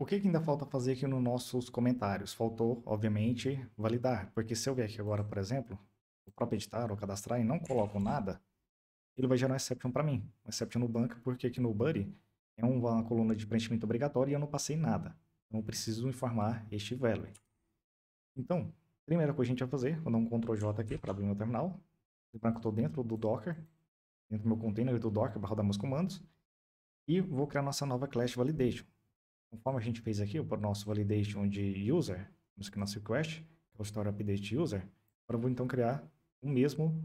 O que, que ainda falta fazer aqui nos nossos comentários? Faltou, obviamente, validar. Porque se eu vier aqui agora, por exemplo, o próprio editar ou cadastrar e não coloco nada, ele vai gerar um exception para mim. Um exception no banco, porque aqui no Buddy é uma coluna de preenchimento obrigatório e eu não passei nada. Então, preciso informar este value. Então, primeira coisa que a gente vai fazer, vou dar um Ctrl J aqui para abrir meu terminal. Lembrando que eu estou dentro do Docker, dentro do meu container do Docker para rodar meus comandos. E vou criar nossa nova class validation. Conforme a gente fez aqui, o nosso validation de user, vamos aqui nosso request, que é o store update user, agora eu vou então criar o mesmo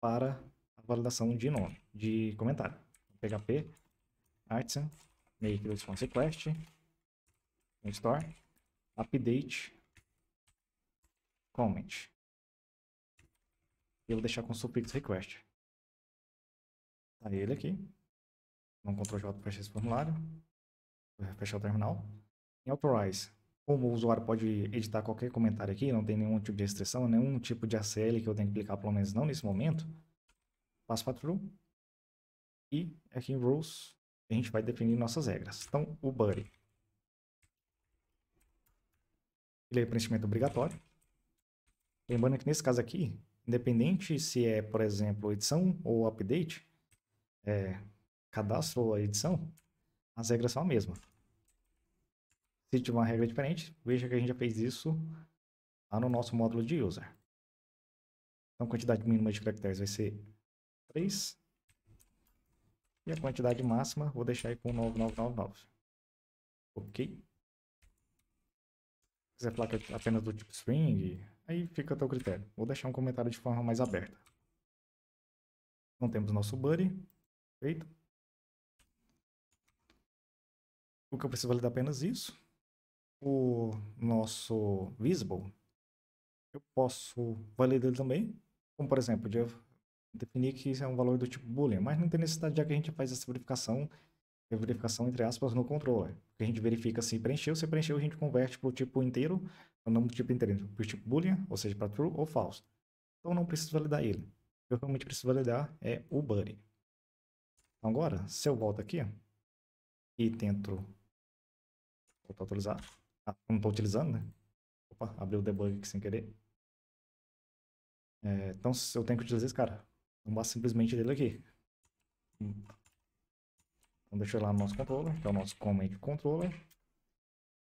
para a validação de nome, de comentário. PHP artisan make response request store update comment. Eu vou deixar com suffix request. Tá ele aqui. Vou Ctrl J para esse formulário. Fechar o terminal. Em Authorize, como o usuário pode editar qualquer comentário aqui, não tem nenhum tipo de restrição, nenhum tipo de ACL que eu tenho que clicar, pelo menos não nesse momento. Passo para True. E aqui em Rules, a gente vai definir nossas regras. Então, o Buddy. Ele é preenchimento obrigatório. Lembrando que nesse caso aqui, independente se é, por exemplo, edição ou update, é, cadastro ou edição, as regras são a mesma. Se tiver uma regra diferente, veja que a gente já fez isso lá no nosso módulo de user. Então, a quantidade mínima de caracteres vai ser 3. E a quantidade máxima, vou deixar aí com 9999. Ok. Se quiser que é apenas do tipo string, aí fica a teu critério. Vou deixar um comentário de forma mais aberta. Então temos nosso buddy, feito. O que eu preciso validar apenas isso. O nosso visible, eu posso validar ele também. Como, por exemplo, de definir que isso é um valor do tipo boolean, mas não tem necessidade já que a gente faz essa verificação, a verificação entre aspas no controller. A gente verifica se preencheu, se preencheu a gente converte para o tipo inteiro, o nome do tipo inteiro, para o tipo boolean, ou seja, para true ou false. Então não preciso validar ele. O que eu realmente preciso validar é o buddy. Então agora, se eu volto aqui e tento Voltar a atualizar. Ah, não estou utilizando, né? Opa, abriu o debug aqui sem querer. É, então, eu tenho que utilizar esse cara. Não basta simplesmente dele aqui. Então, deixa eu ir lá no nosso controller, que é o nosso comment controller.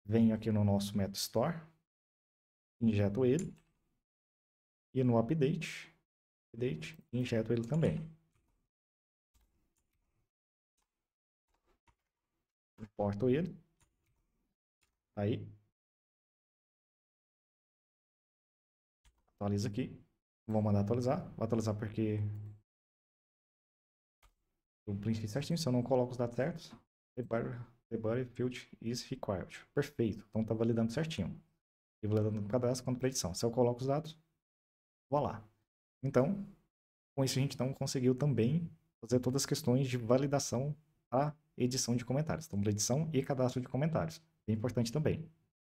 Venho aqui no nosso método store. Injeto ele. E no update, update injeto ele também. Importo ele. Aí. Atualiza aqui. Vou mandar atualizar. Vou atualizar porque o preenchi certinho. Se eu não coloco os dados certos, the body field is required. Perfeito. Então tá validando certinho. E validando no cadastro quanto edição. Se eu coloco os dados, vou lá. Então, com isso a gente então conseguiu também fazer todas as questões de validação a edição de comentários. Então, edição e cadastro de comentários. Importante também.